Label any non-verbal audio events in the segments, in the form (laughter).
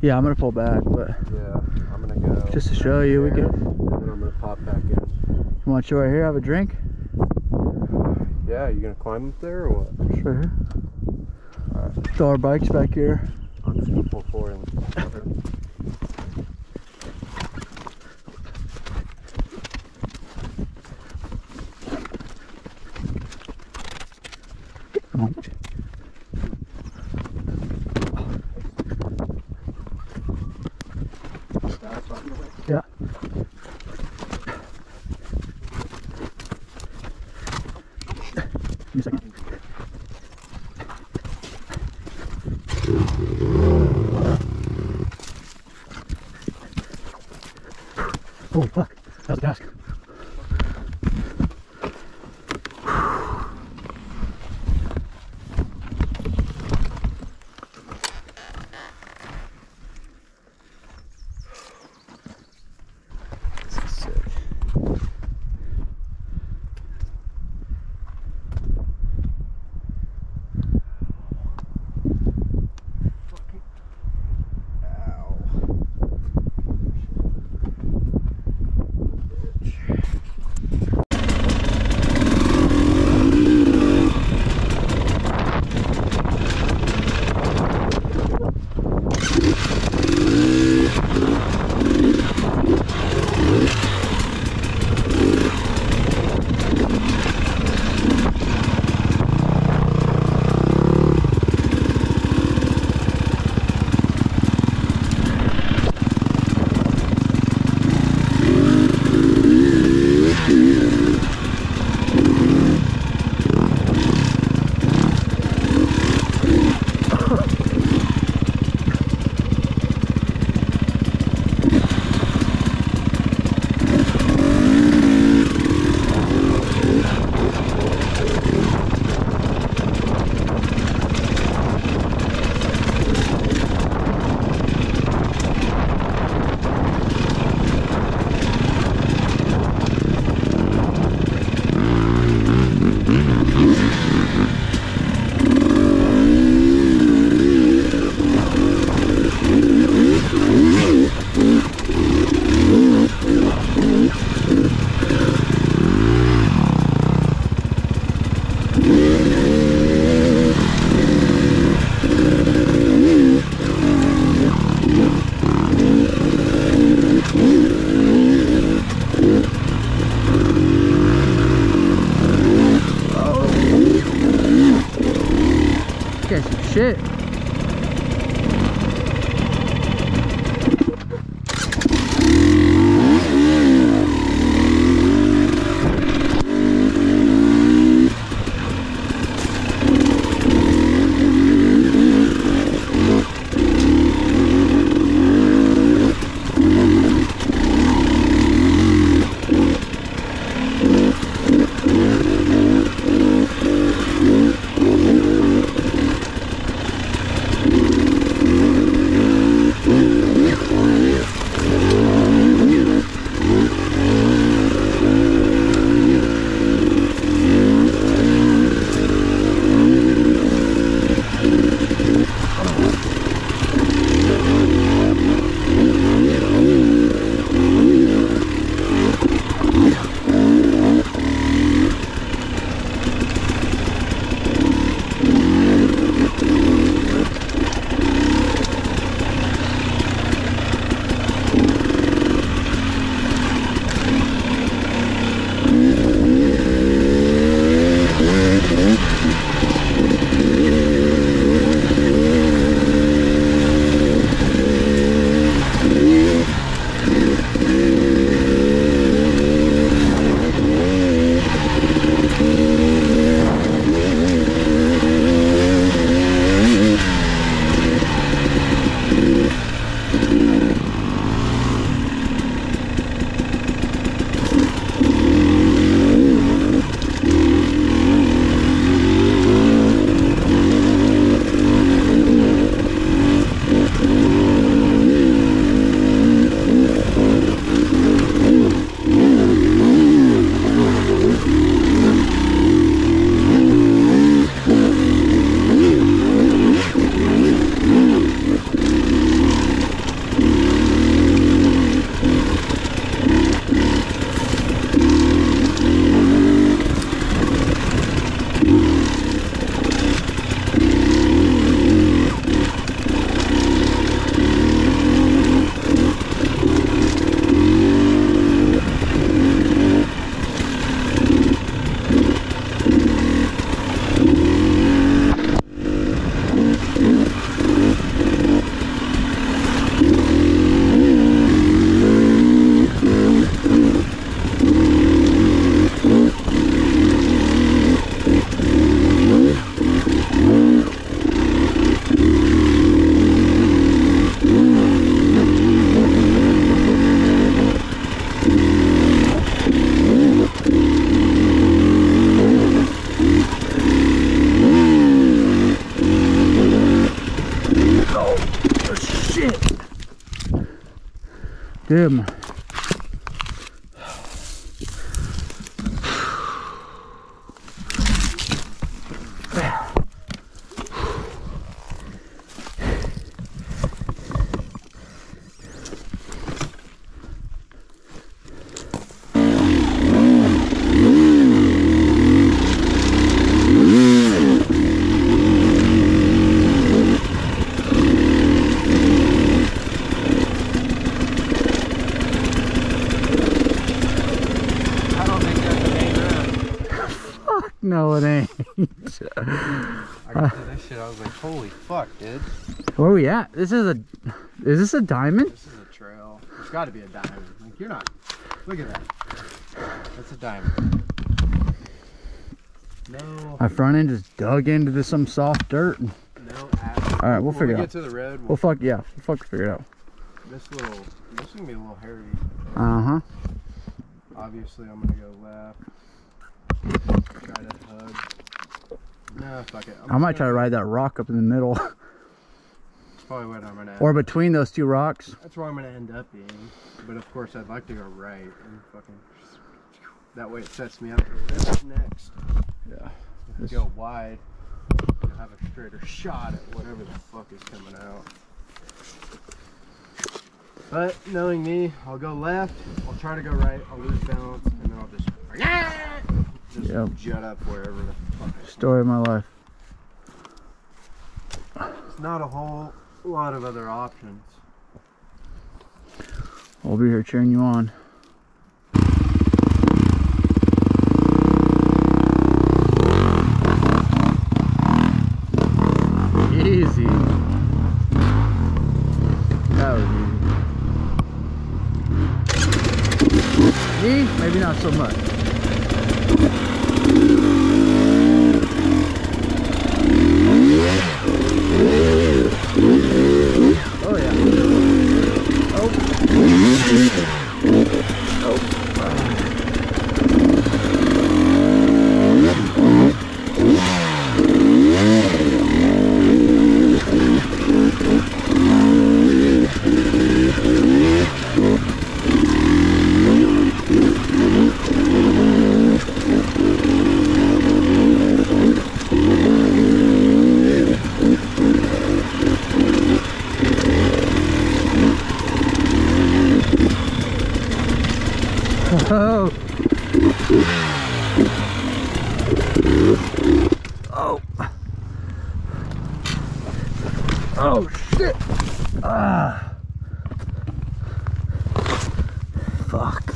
Yeah, I'm gonna pull back, but Yeah, I'm gonna go. just to show you, we can. And then I'm gonna pop back in. You want to chill right here, have a drink? Yeah, you gonna climb up there or what? Sure. right here. Throw our bikes back here. I'm just gonna pull forward and. Oh. Yeah. Give me a second. Oh fuck, that was Dude, no, it ain't. (laughs) I got to this shit. I was like, holy fuck, dude. Where we at? This is a. Is this a diamond? This is a trail. It's got to be a diamond. Like you're not. Look at that. That's a diamond. No. My front end just dug into this some soft dirt. No. All All right, we'll figure it get out. to the road. We'll We'll, fuck yeah. We'll fuck figure it out. this little. This is gonna be a little hairy. Uh huh. Obviously, I'm gonna go left. Try to hug. Nah, fuck it. I'm I might try to ride that rock up in the middle, (laughs) That's probably what I'm gonna. or between those two rocks. That's where I'm gonna end up being. But of course, I'd like to go right and fucking. That way, it sets me up for next. Yeah. If you go wide, you'll have a straighter shot at whatever the fuck is coming out. But knowing me, I'll go left. I'll try to go right. I'll lose balance, and then I'll just just Yep. jet up wherever the fuck. Story of my life. It's not a whole lot of other options. We'll be here cheering you on. Easy. That was easy. Me? Maybe not so much. Oh yeah. Oh. Oh. Oh. Oh shit. Ah. Fuck.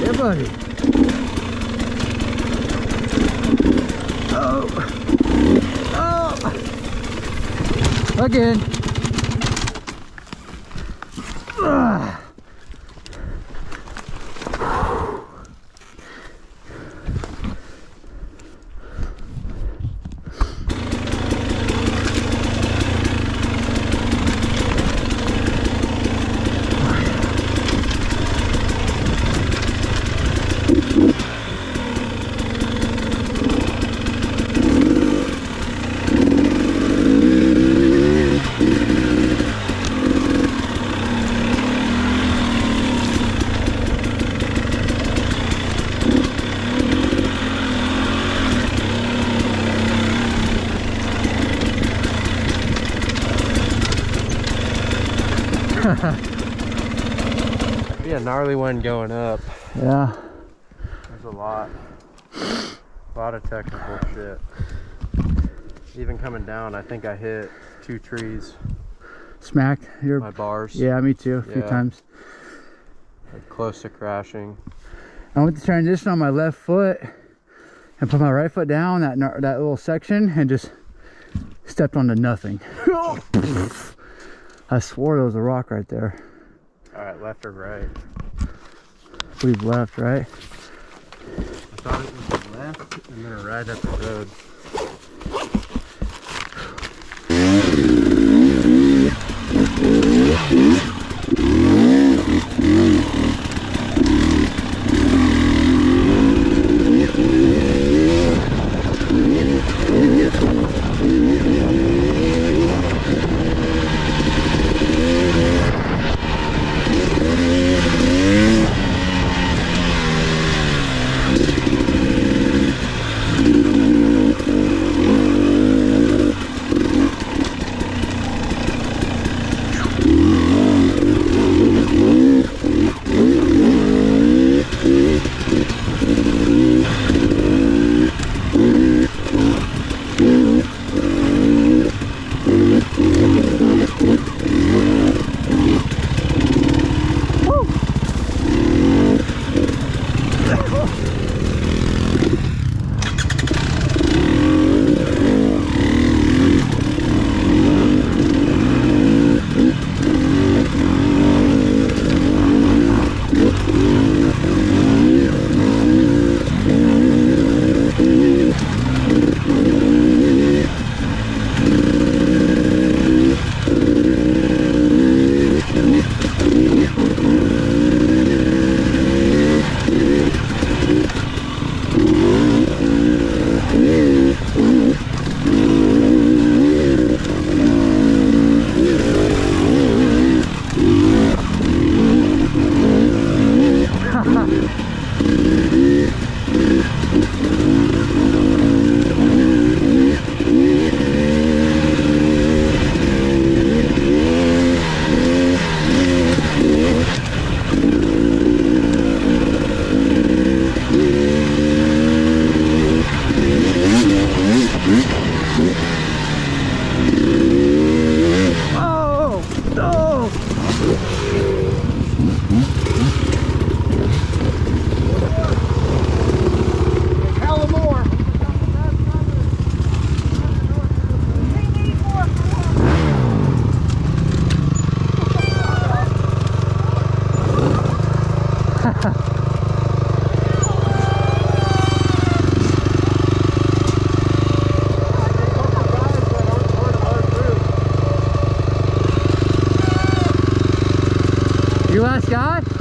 Yeah. Oh. Oh. Again. Be a gnarly one going up. Yeah. There's a lot. A lot of technical shit. Even coming down, I think I hit two trees, Smack You're. my bars. Yeah, me too. A few times. Like close to crashing. I went to transition on my left foot and put my right foot down that that little section and just stepped onto nothing. (laughs) I swore there was a rock right there. Alright, left or right? We've left, right? I thought it was left and then a right up the road. from you. You want a Scott?